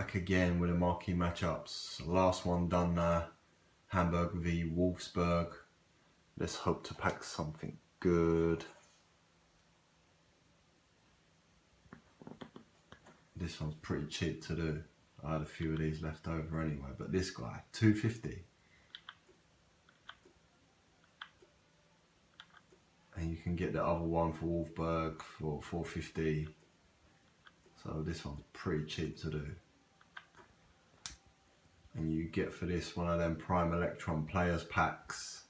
back again with the marquee matchups. Last one done now. Hamburg v Wolfsburg. Let's hope to pack something good. This one's pretty cheap to do. I had a few of these left over anyway, but this guy, 250. And you can get the other one for Wolfsburg for 450. So this one's pretty cheap to do. Get for this one of them Prime Electrum Players packs.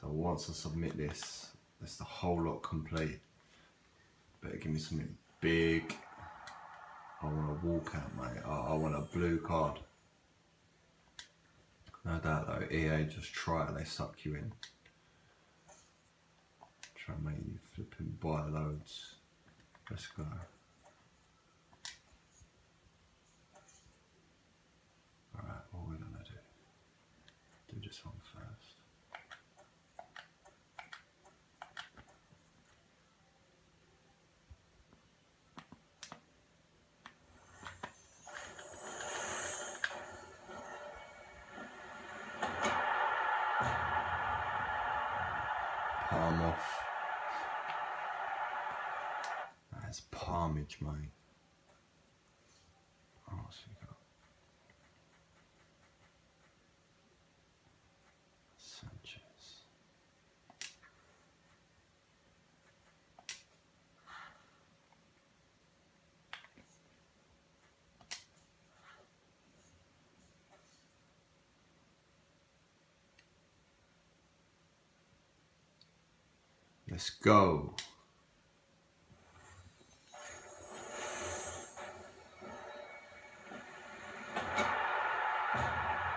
So once I submit this, that's the whole lot complete. Better give me something big. I want a walkout, mate. I, I want a blue card. No doubt though, EA just try it, they suck you in. Try and make you flipping buy loads. Let's go. Alright, what we're gonna do. Do this one first. Palm off. That's palmage, mate. Let's go.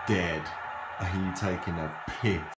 Dead. Are you taking a piss?